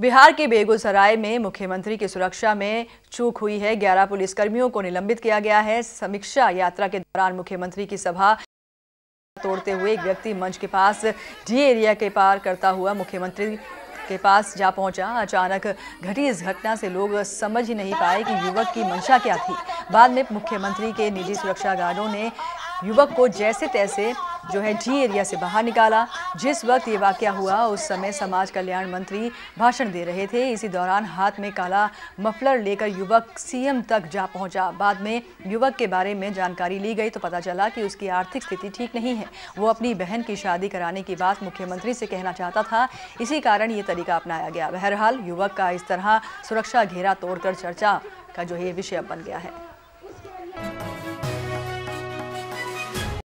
बिहार के बेगूसराय में मुख्यमंत्री की सुरक्षा में चूक हुई है। 11 पुलिसकर्मियों को निलंबित किया गया है। समीक्षा यात्रा के दौरान मुख्यमंत्री की सभा तोड़ते हुए एक व्यक्ति मंच के पास, डी एरिया के पार करता हुआ मुख्यमंत्री के पास जा पहुँचा। अचानक घटी इस घटना से लोग समझ ही नहीं पाए कि युवक की मंशा क्या थी। बाद में मुख्यमंत्री के निजी सुरक्षा गार्डों ने युवक को जैसे तैसे जो है डी एरिया से बाहर निकाला। जिस वक्त ये वाक्य हुआ, उस समय समाज कल्याण मंत्री भाषण दे रहे थे। इसी दौरान हाथ में काला मफलर लेकर युवक सीएम तक जा पहुँचा। बाद में युवक के बारे में जानकारी ली गई तो पता चला कि उसकी आर्थिक स्थिति ठीक नहीं है। वो अपनी बहन की शादी कराने की बात मुख्यमंत्री से कहना चाहता था। इसी कारण ये तरीका अपनाया गया। बहरहाल, युवक का इस तरह सुरक्षा घेरा तोड़कर चर्चा का जो है विषय बन गया है।